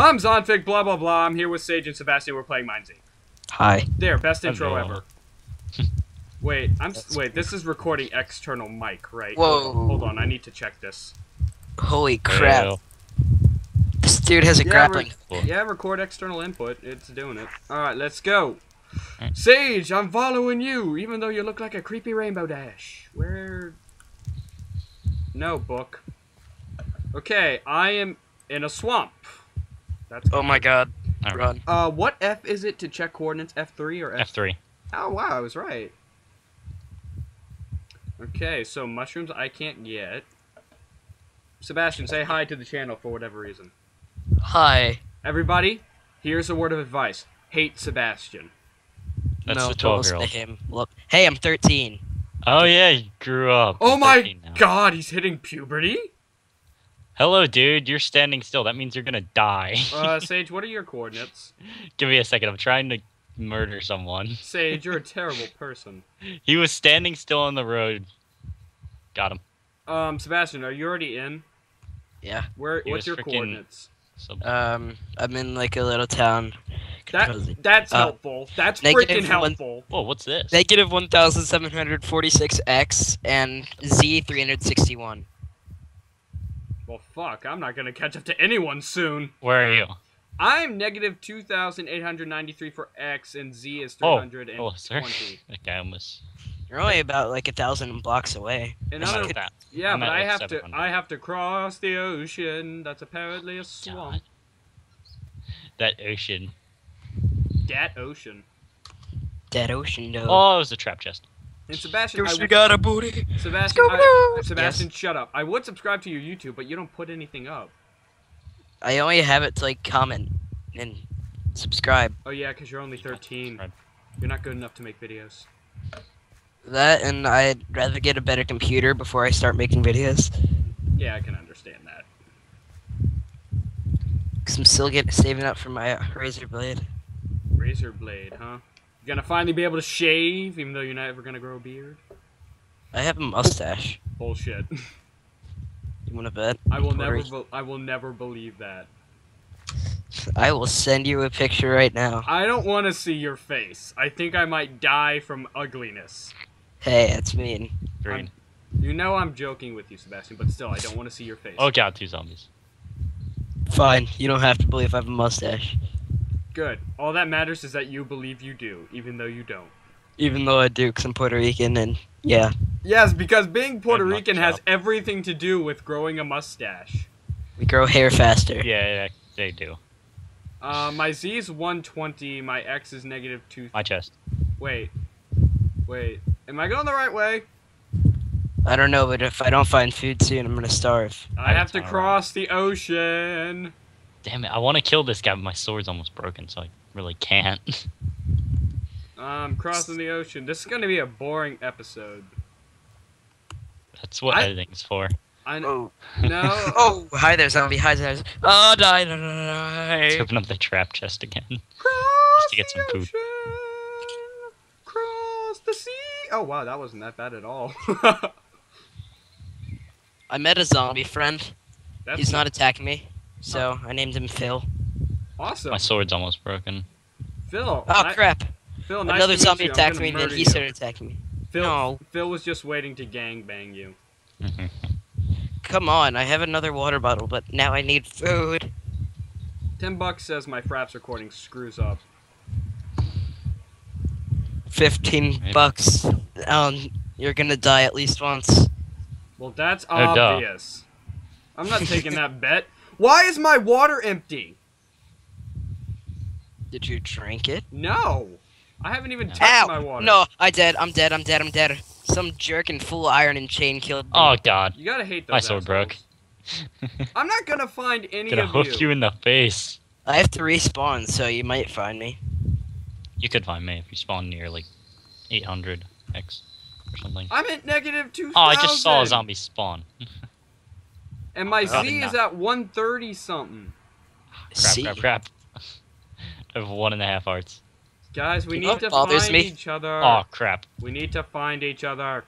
I'm Zonfic, blah blah blah. I'm here with Sage and Sebastian. We're playing Mine Z. Hi. There, best intro Hello. ever. Wait, I'm s- wait. This is recording external mic, right? Whoa. Hold on, I need to check this. Holy crap. Ew. This dude has a Yeah, grappling. Cool. Yeah, record external input. It's doing it. All right, let's go. Alright. Sage, I'm following you, even though you look like a creepy rainbow dash. Where? No book. Okay, I am in a swamp. That's Oh my god. Alright. Run. Uh, what F is it to check coordinates? F3 or F? F3. Oh wow, I was right. Okay, so mushrooms I can't get. Sebastian, say hi to the channel for whatever reason. Hi. Everybody, here's a word of advice: hate Sebastian. That's no, the don't 12 year to old. him. Look. Hey, I'm 13. Oh, yeah, you grew up. Oh my now. God, he's hitting puberty. Hello, dude. You're standing still. That means you're gonna die. Uh, Sage, what are your coordinates? Give me a second. I'm trying to murder someone. Sage, you're a terrible person. He was standing still on the road. Got him. Um, Sebastian, are you already in? Yeah. Where? He what's your coordinates? Um, I'm in like a little town. That that's Uh, helpful. That's negative freaking one- helpful. whoa, what's this? Negative 1,746x and Z 361. Well, fuck, I'm not gonna catch up to anyone soon. Where are you? I'm negative 2,893 for X, and Z is Oh, 320. oh, sir. That guy almost. You're only about like a thousand blocks away. And I'm other, at that. yeah, I'm but I have to, I have to cross the ocean. That's apparently a oh swamp. God. That ocean. Dat ocean. Dead ocean, though. Oh, it was a trap chest. And Sebastian, I, got a booty. Sebastian, I, Scooby-Doo! Sebastian, shut up. I would subscribe to your YouTube, but you don't put anything up. I only have it to like comment and subscribe. Oh yeah, because you're only 13. You're not good enough to make videos. That and I'd rather get a better computer before I start making videos. Yeah, I can understand that. Cause I'm still getting saving up for my uh, razor blade. Razor blade, huh? You're gonna finally be able to shave, even though you're never gonna grow a beard. I have a mustache. Bullshit. You wanna bet? I will never. I will never believe that. I will send you a picture right now. I don't want to see your face. I think I might die from ugliness. Hey, that's mean. Green. You know I'm joking with you, Sebastian, but still, I don't want to see your face. Oh god, two zombies. Fine. You don't have to believe I have a mustache. Good. All that matters is that you believe you do, even though you don't. Even though I do, cause I'm Puerto Rican and yeah. Yes, because being Puerto Good Rican luck, has everything to do with growing a mustache. We grow hair faster. Yeah, yeah, they do. Uh, my Z is 120, my X is negative 2. My chest. Wait. Wait. Am I going the right way? I don't know, but if I don't find food soon, I'm gonna starve. I have to Alright. cross the ocean. Damn it, I want to kill this guy, but my sword's almost broken, so I really can't. I'm crossing the ocean. This is going to be a boring episode. That's what I- editing's for. I know. Oh. No. Oh, hi there, zombie. Hi there. Oh, die, die, die, Let's open up the trap chest again. Cross to get some the food. ocean, Cross the sea. Oh wow, that wasn't that bad at all. I met a zombie friend. That's He's not attacking me, so I named him Phil. awesome. My sword's almost broken. Phil. Oh ni- crap! Phil, nice Another to meet zombie you. Attacked me, and then he you. started attacking me. Phil, No. Phil was just waiting to gang bang you. Come on, I have another water bottle, but now I need food. Ten bucks says my Fraps recording screws up. Fifteen Maybe. bucks. Um, you're gonna die at least once. Well, that's Oh, duh. obvious. I'm not taking that bet. Why is my water empty? Did you drink it? No, I haven't even Ow. touched my water. No, I dead. I'm dead. I'm dead. I'm dead. Some jerk in full iron and chain killed me. oh god. You gotta hate those. My sword broke. assholes. I'm not gonna find any Gonna of hook you. you in the face. I have to respawn, so you might find me. You could find me if you spawn near like 800 X or something. I'm at negative two thousand. Oh, I just saw a zombie spawn. And my Oh, Z no. is at 130 something. crap, See, crap, crap. I have one and a half hearts. Guys, we You need to find me? each other. Oh crap. We need to find each other.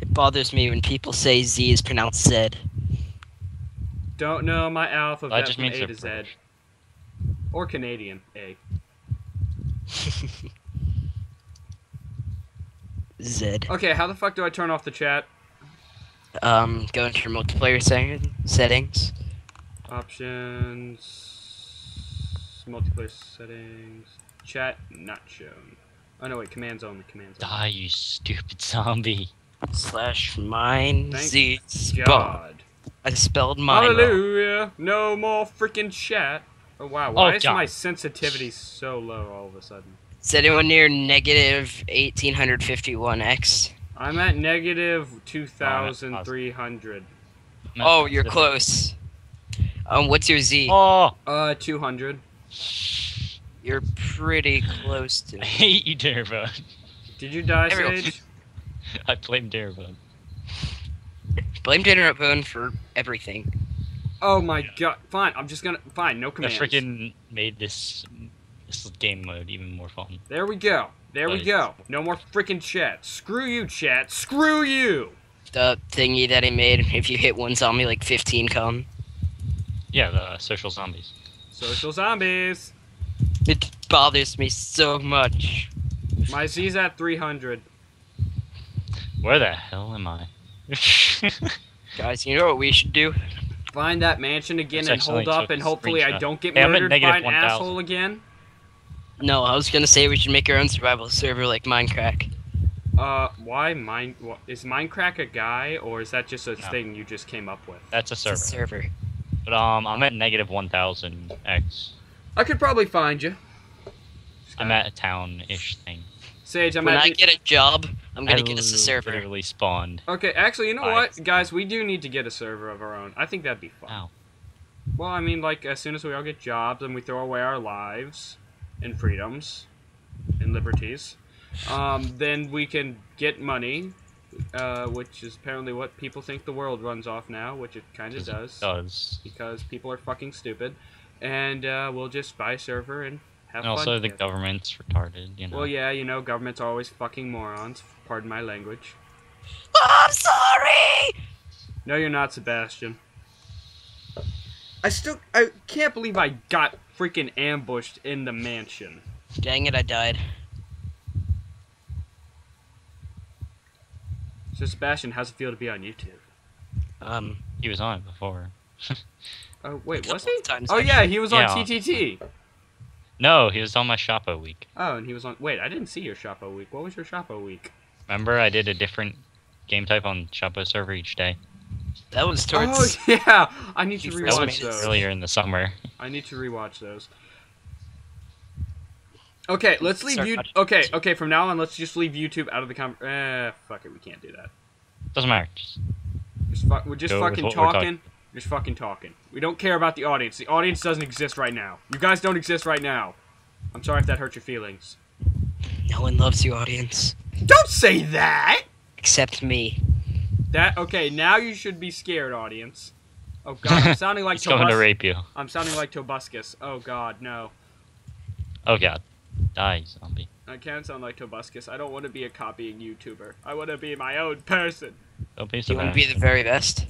it bothers me when people say Z is pronounced Zed. Don't know my alphabet That just from means A to Z. British. Or Canadian, A. Zed. Okay, how the fuck do I turn off the chat? Um, go into your multiplayer setting, settings. Options. Multiplayer settings. Chat not shown. Oh no, wait, commands only, commands only. Die, you stupid zombie. Slash mine Thank Z. God. I spelled mine. wrong. Hallelujah. No more freaking chat. Oh wow, why Oh, is God. my sensitivity so low all of a sudden? Is anyone near negative 1851x? I'm at negative 2,300. Oh, you're close. Um, what's your Z? Oh, Uh, 200. You're pretty close to. I hate you, Darebone. Did you die, Sage? I blame Darebone. Blame Internet Bone for everything. Oh my god. Fine, I'm just gonna. Fine, no That commands. freaking made this this game mode even more fun. There we go. There we go. No more freaking chat. Screw you, chat. Screw you. The thingy that he made, if you hit one zombie, like 15 come. Yeah, the social zombies. Social zombies. It bothers me so much. My Z's at 300. Where the hell am I? Guys, you know what we should do? Find that mansion again That's and hold up, and hopefully I don't get Hey, murdered by an 1,000. asshole again. No, I was gonna say we should make our own survival server like Minecraft. Uh, why mine? wha- Is Minecraft a guy, or is that just a No. thing you just came up with? That's a It's a server. server. But um, I'm at negative 1,000 x. I could probably find you. I'm at a town-ish thing. Sage. I'm when at. I get a job, I'm gonna I get us a server. Literally spawned. Okay, actually, you know Alright. what, guys? We do need to get a server of our own. I think that'd be fun. Wow. Well, I mean, like as soon as we all get jobs and we throw away our lives and freedoms and liberties, um, then we can get money, uh, which is apparently what people think the world runs off now, which it kind of does, Does. because people are fucking stupid, and uh, we'll just buy a server and have And fun. also the together. government's retarded, you know. Well, yeah, you know, governments are always fucking morons. Pardon my language. Oh, I'm sorry. No, you're not, Sebastian. I still, I can't believe I got freaking ambushed in the mansion. Dang it, I died. So Sebastian, how's it feel to be on YouTube? Um, He was on it before. Oh wait, was he? times, Oh yeah, he was on Yeah. TTT. No, he was on my Shotbow week. Oh, and he was on. Wait, I didn't see your Shotbow week. What was your Shotbow week? Remember, I did a different game type on Shotbow server each day. That was Oh towards. yeah, I need to You That first rewatch those. Earlier in the summer. I need to rewatch those. Okay, let's leave Start you. Okay, okay. From now on, let's just leave YouTube out of the com. Eh, fuck it. We can't do that. Doesn't matter. Just Just fu- we're just Go fucking what we're talking. talking. Just fucking talking. We don't care about the audience. The audience doesn't exist right now. You guys don't exist right now. I'm sorry if that hurt your feelings. No one loves you, audience, Don't say that. except me. That okay? Now you should be scared, audience. Oh god, I'm sounding like he's coming to rape you. I'm sounding like Tobuscus. Oh god, no. Oh god. Die, zombie. I can't sound like Tobuscus. I don't want to be a copying YouTuber. I want to be my own person. Don't be so You want to be the very best?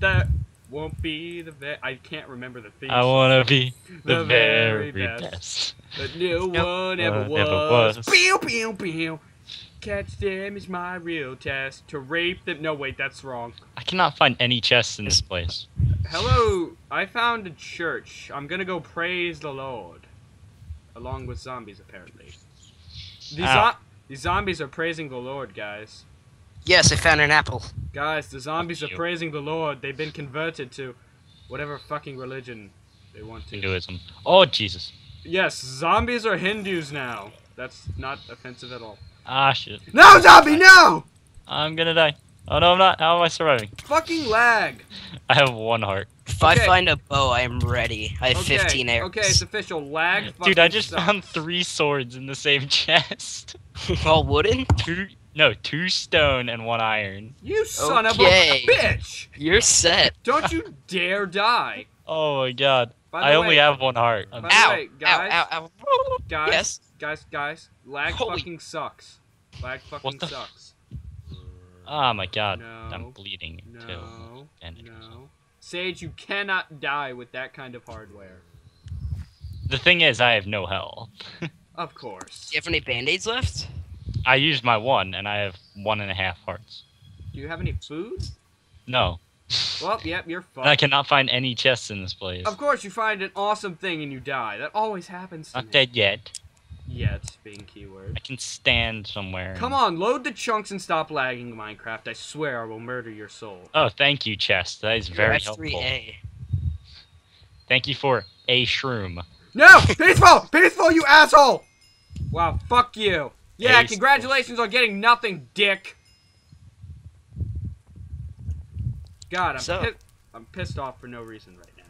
That won't be the ve- I can't remember the theme. I wanna be The the, very very, best. best. The new Yep. one ever Uh, was. ever was. Pew pew pew. Catch them is my real test. To rape them. No, wait, that's wrong. I cannot find any chests in this place. Hello, I found a church. I'm gonna go praise the Lord. Along with zombies, apparently. The, zo- the zombies are praising the Lord, guys. Yes, I found an apple. Guys, the zombies are praising the Lord. They've been converted to whatever fucking religion they want to. Hinduism. Oh Jesus. Yes, zombies are Hindus now. That's not offensive at all. Ah shit. No, zombie, no! I'm gonna die. Oh no, I'm not. How am I surviving? Fucking lag. I have one heart. If Okay. I find a bow, I am ready. I have Okay, 15 arrows. okay, it's official. Lag. Dude, I just sucks. found three swords in the same chest. All wooden? two, no, two stone and one iron. You son Okay. of a bitch! You're set. Don't you dare die. Oh my god. By the I only have one heart. I'm By the Ow, way, ow, ow, ow. guys, Yes. guys, guys, lag Holy- fucking sucks. Lag fucking What the sucks. Oh my god. No, I'm bleeding too. No, Bandage no. Sage, you cannot die with that kind of hardware. The thing is, I have no health. Of course. Do you have any band-aids left? I used my one, and I have one and a half hearts. Do you have any food? No. Well, yep, you're And I cannot find any chests in this place. Of course, you find an awesome thing and you die. That always happens to Not me. dead yet. Yet, being keyword. I can stand somewhere. Come on, load the chunks and stop lagging, Minecraft. I swear I will murder your soul. Oh, thank you, chest. That is You're very F3A. helpful. Thank you for a shroom. No! Peaceful! Peaceful, you asshole! Wow, fuck you. Yeah, Peaceful. congratulations on getting nothing, dick. God, I'm, So- pi- I'm pissed off for no reason right now.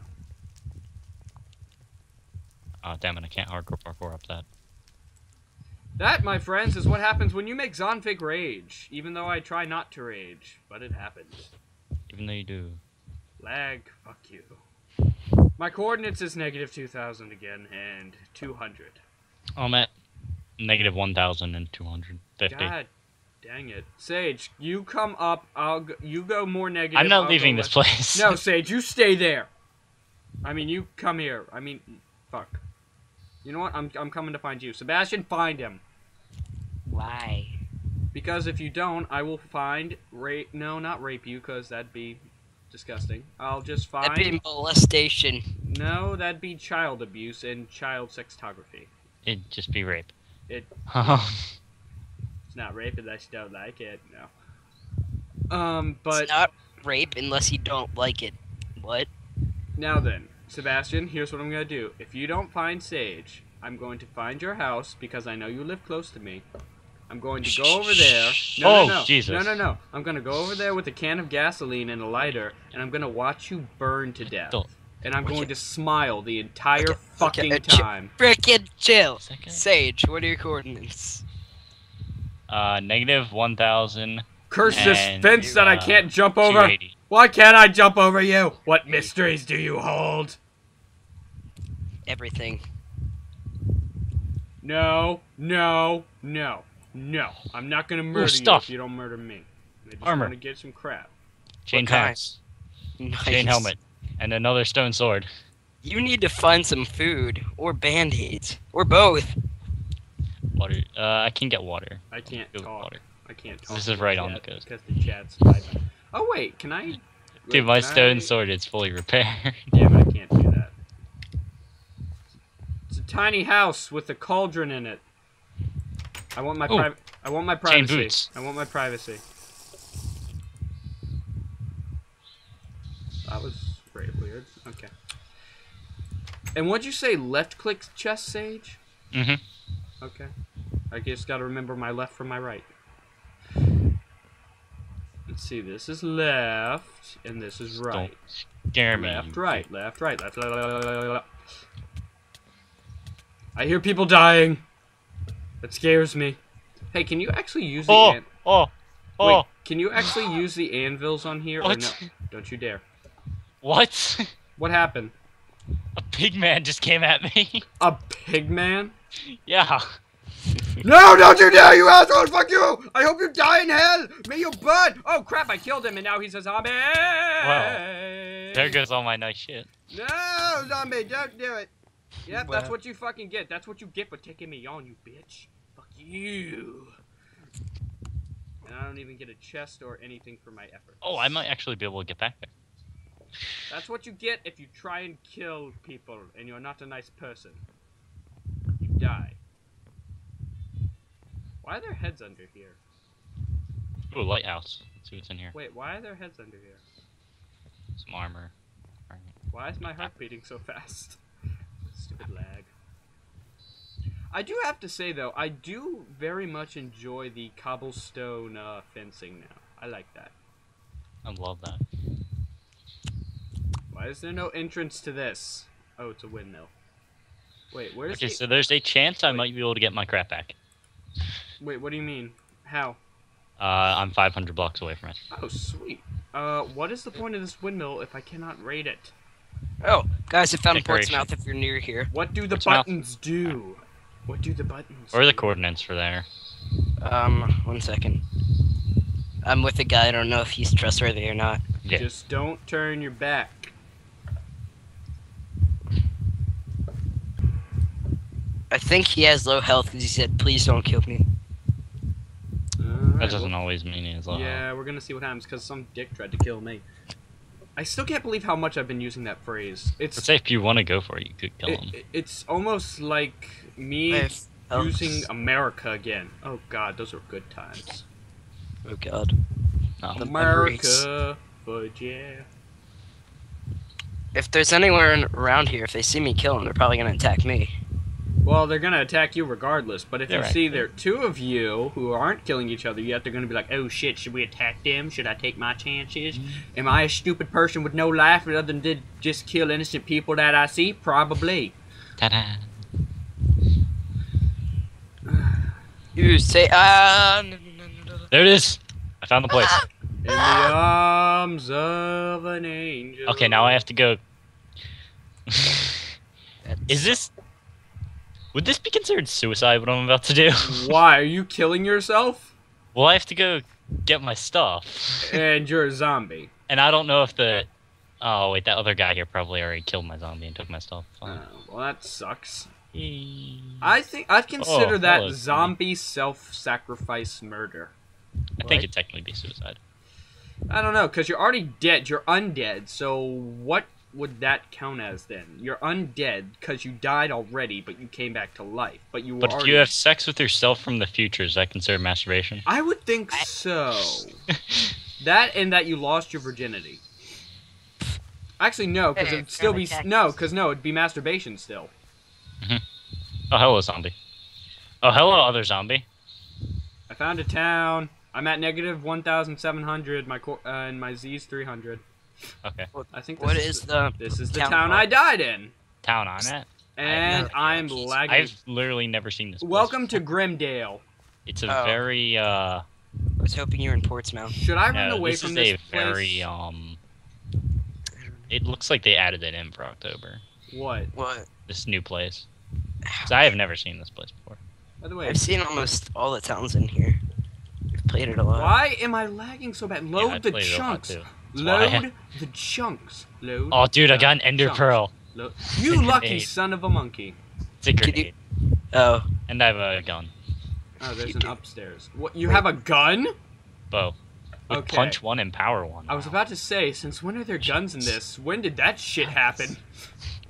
Oh, damn it, I can't hardcore parkour up that. That, my friends, is what happens when you make Zonfic rage. Even though I try not to rage, but it happens. Even though you do. Lag, fuck you. My coordinates is negative 2,000 again, and 200. Oh, I'm at negative 1,250. God dang it. Sage, you come up, I'll go, you go more negative. I'm not I'll leaving this place. No, Sage, you stay there. I mean, you come here. I mean, fuck. You know what? I'm, I'm coming to find you. Sebastian, find him. Why? Because if you don't, I will find, rape, no, not rape you, because that'd be disgusting. I'll just find, That'd be molestation. no, that'd be child abuse and child sextography. It'd just be rape. It- It. It's not rape unless you don't like it, no. Um, but... it's not rape unless you don't like it. What? Now then, Sebastian, here's what I'm gonna do. If you don't find Sage, I'm going to find your house because I know you live close to me. I'm going to go over there. No, Oh, no, no. Jesus. No, no, no. I'm gonna go over there with a can of gasoline and a lighter, and I'm gonna watch you burn to death. Don't- And I'm going to smile the entire Okay, fucking okay, uh, ch- time. Frickin' chill. Sage, what are your coordinates? Uh, negative 1,000. Curse this fence that I uh, can't jump over. Why can't I jump over you? What mysteries do you hold? Everything. No, no, no, no. I'm not gonna murder you stuff. if you don't murder me. I just Armor. want to get some crap. Chain kind? pants. Nice. Chain helmet. And another stone sword. You need to find some food or band-aids or both. Water. Uh, I can get water. I can't Go talk. water. I can't talk. This to is the right on the coast. Because the chat's typing. Oh wait, can I? Dude, wait, my stone I- sword is fully repaired. Damn I can't do that. It's a tiny house with a cauldron in it. I want my private. I want my privacy. I want my privacy. That was very weird. Okay. And what'd you say? Left click chest sage? mm-hmm. Okay. I just gotta remember my left from my right. Let's see, this is left, and this is right. Don't Scare me. Left, right, left, right, left, left, left, left, left. I hear people dying. That scares me. Hey, can you actually use the Oh, an- oh, oh. Wait, can you actually use the anvils on here or no? Don't you dare. What? What happened? A pig man just came at me. A pig man? yeah. No, don't you dare, you asshole! Fuck you! I hope you die in hell! May you burn! Oh crap, I killed him and now he's a zombie! There goes all my nice shit. No, zombie, don't do it. Yep, that's what you fucking get. That's what you get for taking me on, you bitch. You. And I don't even get a chest or anything for my effort. Oh, I might actually be able to get back there. That's what you get if you try and kill people and you're not a nice person. You die. Why are there heads under here? Ooh, lighthouse. Let's see what's in here. Wait, why are there heads under here? Some armor. Why is my heart beating so fast? Stupid lag. I do have to say though, I do very much enjoy the cobblestone uh, fencing now. I like that. I love that. Why is there no entrance to this? Oh, it's a windmill. Wait, where's Okay, the... so there's a chance I Wait. might be able to get my crap back. Wait, what do you mean? How? Uh, I'm 500 blocks away from it. Oh, sweet. Uh, what is the point of this windmill if I cannot raid it? Oh, guys, I found Decoration. Portsmouth if you're near here. What do the What's mouth? buttons do? What do the buttons Or the coordinates for there. Um, one second. I'm with a guy, I don't know if he's trustworthy or not. Yeah. Just don't turn your back. I think he has low health because he said, "Please don't kill me." Alright, That doesn't well- always mean he's low. Yeah, we're gonna see what happens because some dick tried to kill me. I still can't believe how much I've been using that phrase. But It's say if you want to go for it, you could kill it, him. it's almost like me I have health. using America again. Oh God, those are good times. Oh God. No. America, but yeah. If there's anywhere in, around here, if they see me kill them, they're probably gonna attack me. Well, they're gonna attack you regardless. But if They're you right. see there are two of you who aren't killing each other yet, they're gonna be like, "Oh shit, should we attack them? Should I take my chances? Am I a stupid person with no life other than to just kill innocent people that I see? Probably." Ta-da. You say ah. no. There it is. I found the place. In the arms of an angel. Okay, now I have to go. is this? Would this be considered suicide? What I'm about to do? Why are you killing yourself? well, I have to go get my stuff, And you're a zombie. and I don't know if the. Oh wait, that other guy here probably already killed my zombie and took my stuff. Oh, well, that sucks. I think I'd oh, consider Oh, that zombie self-sacrifice murder. I think right? it'd technically be suicide. I don't know, because you're already dead. You're undead. So what would that count as then? You're undead because you died already, but you came back to life. But you were But if already. you have sex with yourself from the future, is that considered masturbation? I would think so. that and that you lost your virginity. Actually, no, because it'd still be a no, because no, it'd be masturbation still. Mm-hmm. Oh, hello, zombie. Oh, hello, other zombie. I found a town. I'm at negative 1,700. My cor- uh, and my Z's 300. Okay. I think. What this is the? This is the town town? I died in, Town on it. and I'm Jeez. lagging. I've literally never seen this. place Welcome to. Grimdale. It's a Oh. very uh. I was hoping you were in Portsmouth. Should I run No, away this from is this a place? very um. It looks like they added it in for October. What? What? This new place. 'Cause I have never seen this place before. By the way, I've seen almost all the towns in here. I've played it a lot. why am I lagging so bad? Load I the played it a lot, chunks. Too. That's. Load the chunks. Load. Oh, dude, I got an ender chunks. pearl. Lo- you lucky Grenade. son of a monkey. It's a Could you- Oh, and I have a gun, Oh, there's an upstairs. What? You have a gun? bow. With Okay. punch one and power one. I was about to say, since when are there guns in this? When did that shit happen?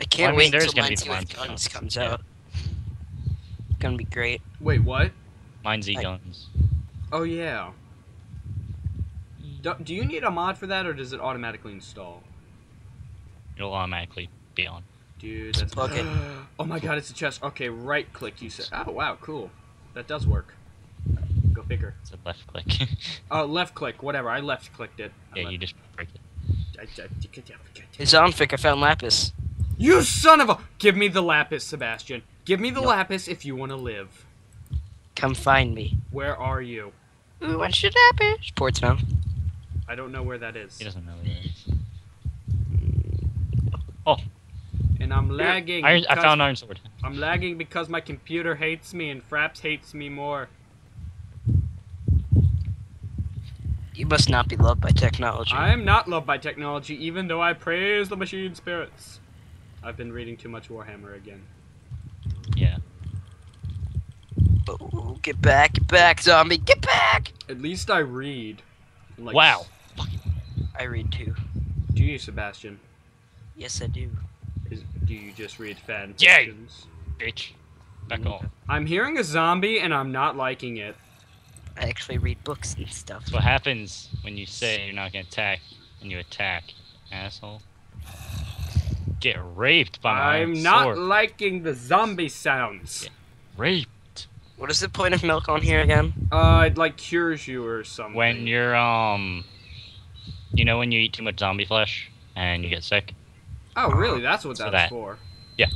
I can't I mean, wait there's until gonna be Guns guns, comes yeah. out. Gonna be great. Wait, what? Mine's E I- guns. Oh yeah. Do, do you need a mod for that, or does it automatically install? It'll automatically be on. Dude, that's plug it. Oh my god, it's a chest. Okay, right click. You said. Oh wow, cool. That does work. Go figure. It's a left click. Oh, left click. Whatever. I left clicked it. I yeah, left- you just break it. I- I- Hey, Zonfic, I found Lapis. You son of a! Give me the lapis, Sebastian. Give me the lapis if you want to live. Come find me. Where are you? Ooh, what should Lapis? Portsmouth. I don't know where that is. He doesn't know where it is. Oh. And I'm lagging. Iron, I found iron sword. I'm lagging because my computer hates me and Fraps hates me more. You must not be loved by technology. I am not loved by technology, even though I praise the machine spirits. I've been reading too much Warhammer again. Yeah. Oh, get back, get back, zombie, get back! At least I read. Like, Wow. I read too. Do you, Sebastian? Yes, I do. Is, do you just read fan Yay! fictions? Bitch. Back off. I'm hearing a zombie and I'm not liking it. I actually read books and stuff. That's what happens when you say you're not gonna attack and you attack, asshole. Get raped by my I'm not sword. liking the zombie sounds. raped. What is the point of milk on here again? Uh, it like cures you or something. When you're um, you know when you eat too much zombie flesh and you get sick. Oh, really? That's what that's that. for. Yeah.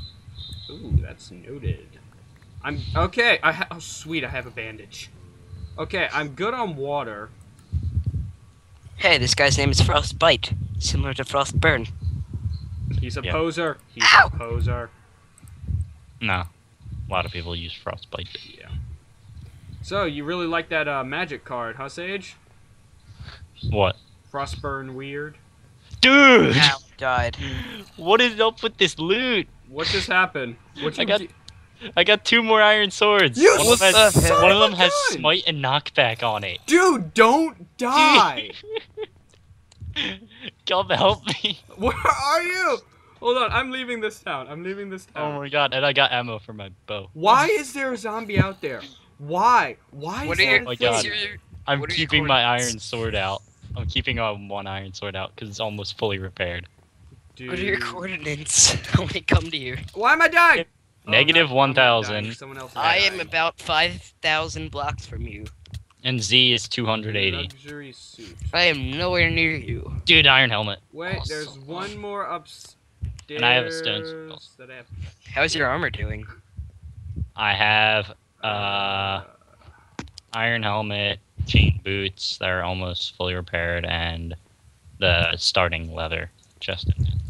Ooh, that's noted. I'm okay. I ha- oh sweet, I have a bandage. Okay, I'm good on water. Hey, this guy's name is Frostbite, similar to Frostburn. He's a Yeah. poser. He's Ow! a poser. No, a lot of people use frostbite. Yeah. So you really like that uh, magic card, huh, Sage? What? Frostburn weird. Dude, Ow, died. what is up with this loot? What just happened? What I got- I got two more iron swords. You one of them has, son one of of them has smite and knockback on it. Dude, don't die. Come help me. Where are you? Hold on, I'm leaving this town. I'm leaving this oh town. Oh my god, and I got ammo for my bow. Why is there a zombie out there? Why? Why What is are that a oh my? God. I'm What are your keeping my iron sword out. I'm keeping on one iron sword out because it's almost fully repaired. Dude. what are your Dude. coordinates when we come to you? Why am I dying? Negative no, I'm not dying. 1,000. Someone else is I am about 5,000 blocks from you. And Z is 280. Luxury suit. I am nowhere near you. Dude, iron helmet. Wait, Awesome. there's one more upstairs. And I have a stone skull. Have. How's your armor doing? I have uh iron helmet, chain boots that are almost fully repaired, and the starting leather chest. and pants.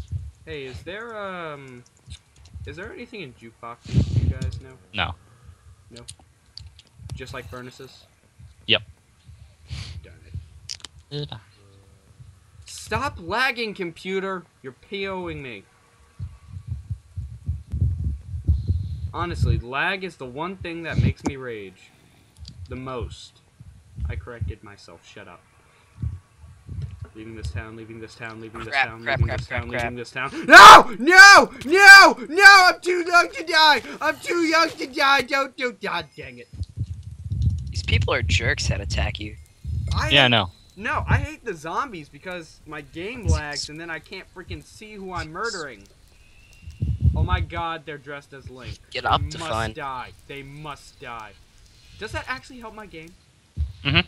Hey, is there um, is there anything in jukeboxes? You guys know? No. No. Just like furnaces. Yep. Darn it. Stop lagging, computer. You're POing me. Honestly, lag is the one thing that makes me rage. The most. I corrected myself. Shut up. Leaving this town, leaving this town, leaving this Crap, town, crap, leaving crap, this crap, town, crap. leaving this town. No! No! No! No! I'm too young to die! I'm too young to die! Don't do God dang it. These people are jerks that attack you. I Yeah, no. No, I hate the zombies because my game lags and then I can't freaking see who I'm murdering. Oh my god, they're dressed as Link. Get they up must to find. die. They must die. Does that actually help my game? Mhm.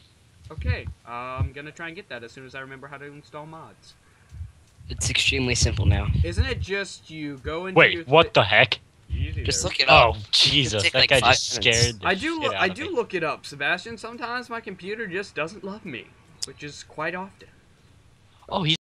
Okay, uh, I'm gonna try and get that as soon as I remember how to install mods. It's extremely simple now. Isn't it just you go into your Wait, what the heck? Easy Just there. look it up. Oh, Jesus. That like guy just minutes. scared the I do. shit Look, out I of do me. look it up, Sebastian. Sometimes my computer just doesn't love me, which is quite often. Oh, he's